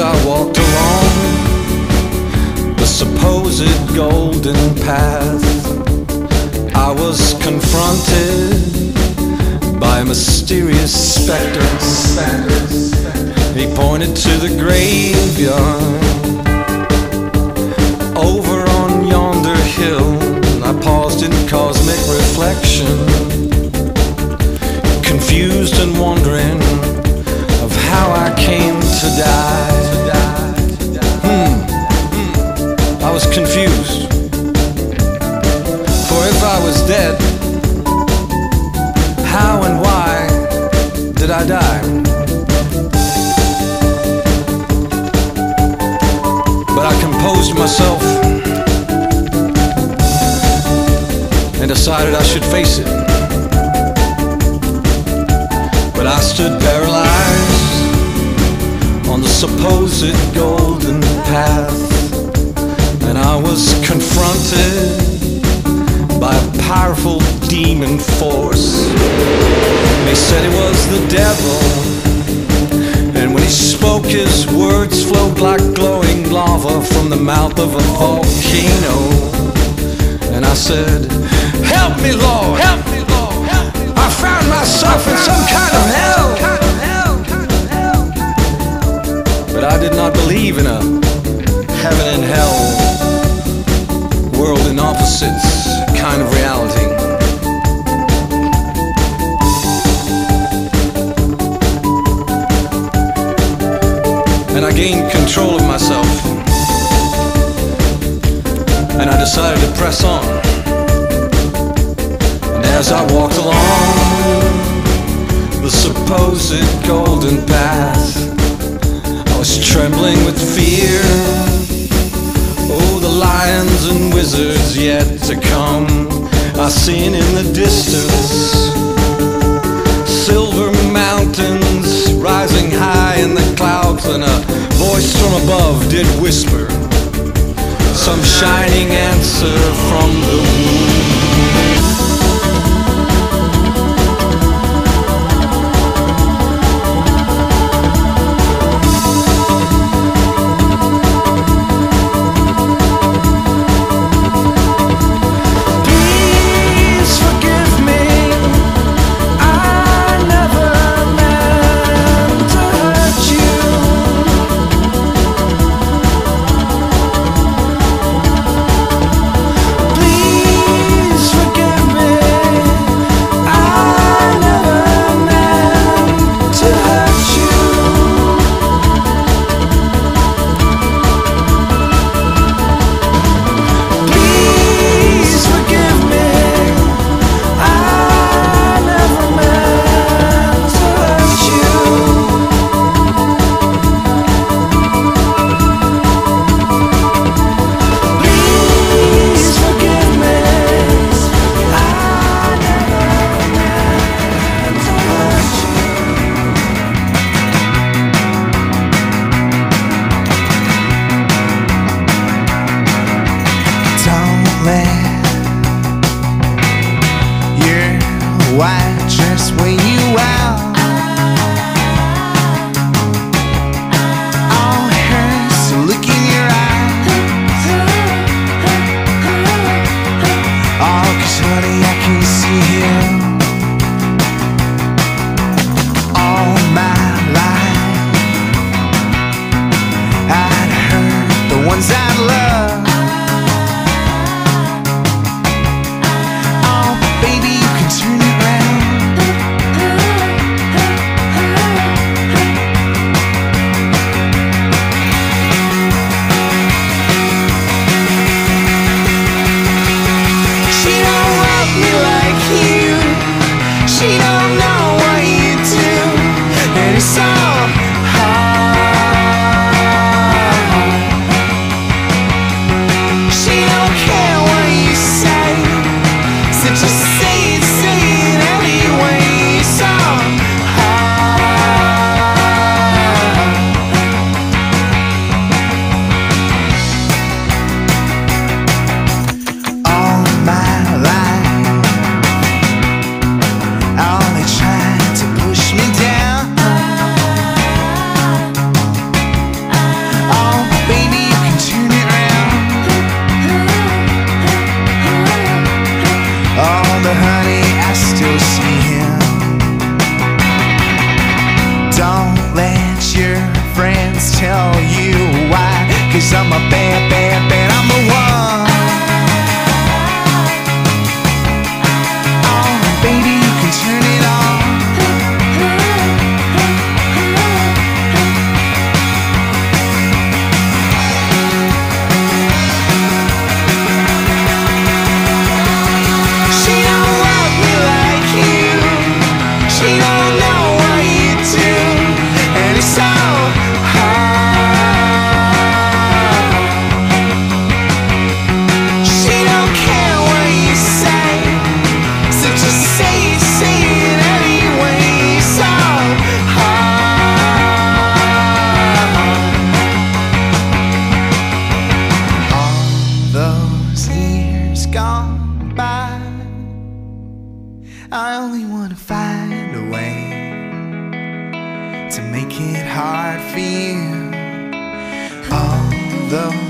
I walked along the supposed golden path, I was confronted by a mysterious specter. He pointed to the graveyard over on yonder hill. I paused in cosmic reflection, confused and wondering of how I came. Composed myself and decided I should face it. But I stood paralyzed on the supposed golden path, and I was confronted by a powerful demon force. They said it was the devil, and when he spoke, his words flowed like glowing lava from the mouth of a volcano. And I said, Help me, Lord! Help me, Lord! I found myself in some kind of hell. But I did not believe in a And I gained control of myself. And I decided to press on. And as I walked along the supposed golden path, I was trembling with fear. Oh, the lions and wizards yet to come. I seen in the distance silver and a voice from above did whisper some shining answer from the womb. white dress when you you I only want to find a way to make it hard for you. Although